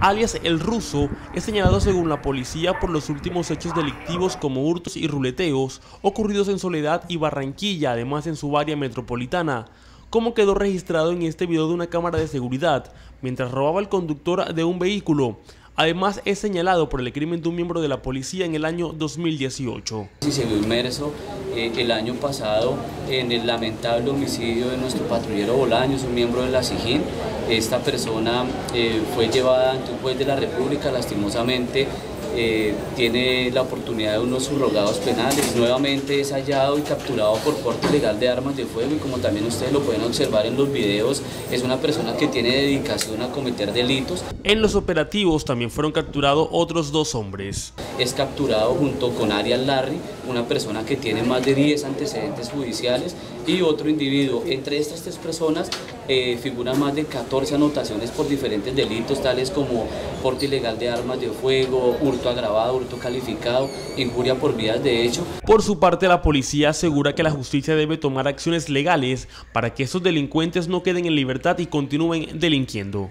alias El Ruso, es señalado según la policía por los últimos hechos delictivos como hurtos y ruleteos ocurridos en Soledad y Barranquilla, además en su área metropolitana, como quedó registrado en este video de una cámara de seguridad, mientras robaba el conductor de un vehículo. Además, es señalado por el crimen de un miembro de la policía en el año 2018. Si se vio inmerso eh, el año pasado en el lamentable homicidio de nuestro patrullero Bolaños, un miembro de la SIGIN. Esta persona eh, fue llevada ante un juez de la República, lastimosamente eh, tiene la oportunidad de unos subrogados penales. Nuevamente es hallado y capturado por porte ilegal de armas de fuego y como también ustedes lo pueden observar en los videos, es una persona que tiene dedicación a cometer delitos. En los operativos también fueron capturados otros dos hombres. Es capturado junto con Arias Larry, una persona que tiene más de 10 antecedentes judiciales y otro individuo. Entre estas tres personas eh, figuran más de 14 anotaciones por diferentes delitos, tales como porte ilegal de armas de fuego, hurto agravado, hurto calificado, injuria por vías de hecho. Por su parte, la policía asegura que la justicia debe tomar acciones legales para que estos delincuentes no queden en libertad y continúen delinquiendo.